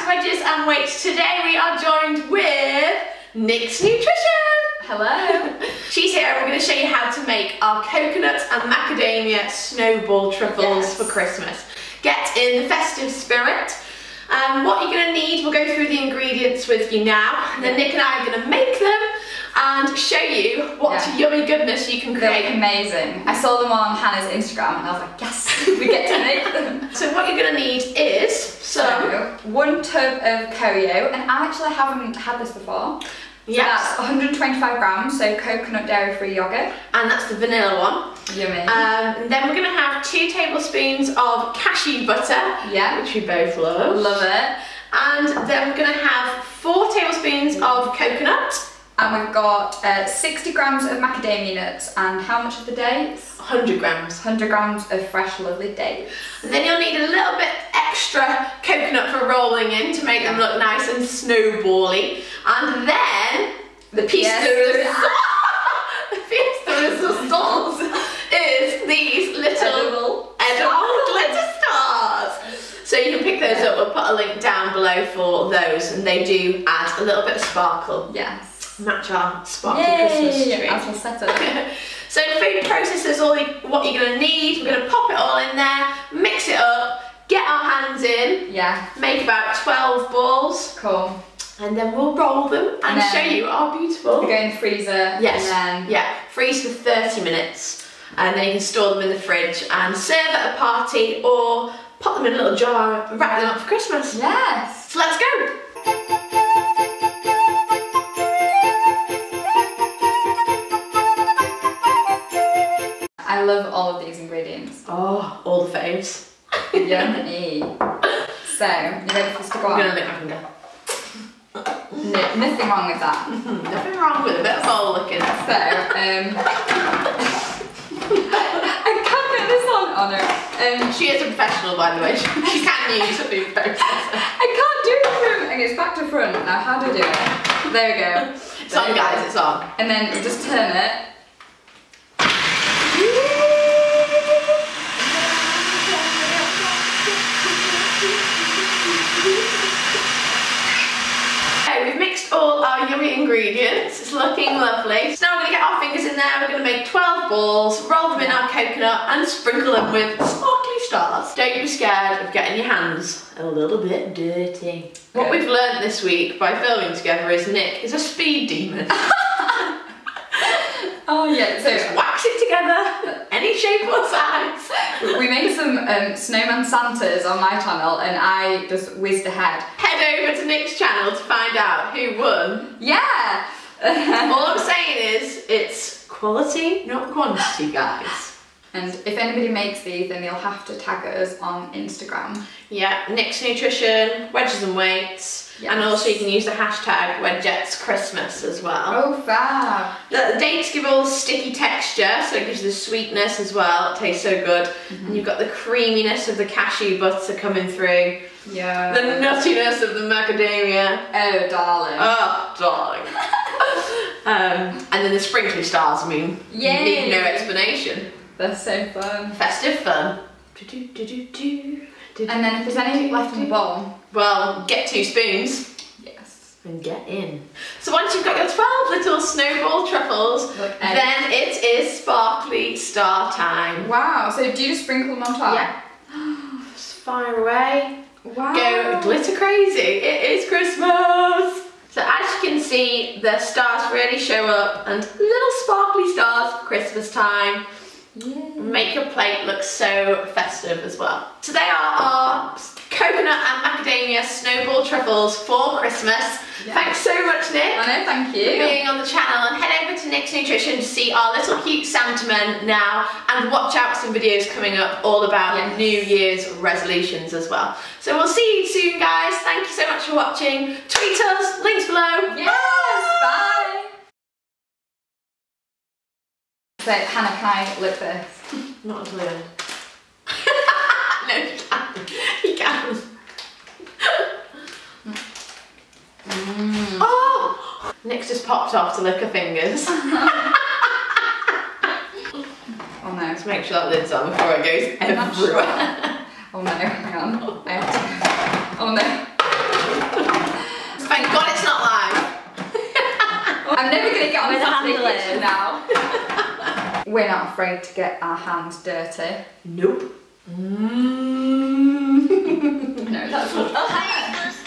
to Wedges and Weights. Today we are joined with Nic's Nutrition. Hello. She's here and we're going to show you how to make our coconut and macadamia snowball truffles yes. for Christmas. Get in the festive spirit. Um, what you're going to need, we'll go through the ingredients with you now. And then Nic and I are going to make them and show you what yeah goodness you can create. amazing. I saw them on Hannah's Instagram and I was like, yes, we get to make them. So what you're going to need is some, So, one tub of CoYo, and I actually haven't had this before. So yes, that's 125 grams, so coconut dairy-free yogurt. and that's the vanilla one. Yummy. Um, then we're going to have two tablespoons of cashew butter, yeah, which we both love. love it. And then we're going to have four tablespoons of coconut, And we've got uh, 60 grams of macadamia nuts, and how much of the dates? 100 grams. 100 grams of fresh, lovely dates. And then you'll need a little bit extra coconut for rolling in to make them look nice and snowbally. And then the piece Yes. de resistance, the piece de resistance is these little Edible. edible glitter stars. So you can pick those up. We'll put a link down below for those, and they do add a little bit of sparkle. Yes. Match our sparkly Christmas tree. As so food processors, all you- what you're going to need. We're going to pop it all in there, mix it up, get our hands in, Yeah, make about 12 balls, cool. and then we'll roll them and, And show you our beautiful. We're going the freezer. Yes. And then Yeah, freeze for 30 minutes, and then you can store them in the fridge and serve at a party or pop them in a little jar and wrap them up for Christmas. Yes. So let's go. Love all of these ingredients. Oh, all the faves. Yummy. so, you ready for us to go I'm on? gonna lick my finger. No, nothing wrong with that. Nothing wrong with a bit of bowl licking. So, um, I can't get this on. Oh no. Um, She is a professional, by the way. She can use a food processor. I can't do it from. Okay, it's back to front. Now, how do I do it? There we go. It's on, guys. It's on. And then just turn it. Okay, we've mixed all our yummy ingredients. It's looking lovely. So now we're gonna get our fingers in there. We're gonna make 12 balls, roll them in our coconut, and sprinkle them with sparkly stars. Don't be scared of getting your hands a little bit dirty. What we've learned this week by filming together is Nic is a speed demon. Oh yeah. Just So wax it together, any shape or size. we made some um, snowman Santas on my channel, and I just whizzed ahead. Head over to Nic's channel to find out who won. Yeah. All I'm saying is, it's quality, not quantity, guys. And if anybody makes these, then they'll have to tag us on Instagram. Yeah, Nic's Nutrition, Wedges and Weights, Yes. and also you can use the hashtag Wedgettes Christmas as well. Oh, fab. The, the dates give all sticky texture, so it gives you the sweetness as well. It tastes so good. And you've got the creaminess of the cashew butter coming through, Yeah. the nuttiness of the macadamia. oh, darling. Oh, darling. um, and then the sprinkly stars, I mean, Yay. need no explanation. That's so fun. Festive fun. Do-do-do-do-do. And then if there's anything left in the bowl, Well, get two spoons yes. and get in. So once you've got your 12 little snowball truffles, then it is sparkly star time. Wow. So do you sprinkle them on top? Yeah. Just fire away. Wow. Go glitter crazy. It is Christmas. So as you can see, the stars really show up and little sparkly stars Christmas time. Yeah. Make your plate look so festive as well. So they are our coconut and macadamia snowball truffles for Christmas. Yeah. Thanks so much, Nic. I know, thank you. for being on the channel and head over to Nic's Nutrition to see our little cute Santa men now and watch out for some videos coming up all about Yes. New Year's resolutions as well. So we'll see you soon guys. Thank you so much for watching. Tweet us, links below. Yes, bye. So, Hannah, can I lick this? Not as the end. no, you can't. You can. Mm. Oh! Nic's just popped off to lick her fingers. Oh no. Let's make sure that lid's on before it goes I'm not sure. everywhere. Oh no, hang on. I have to. Oh no. Thank God it's not live. I'm never gonna get on Where the Saturday handle kitchen is. now. We're not afraid to get our hands dirty. Nope. Mm. No, that's what. Oh, hang on.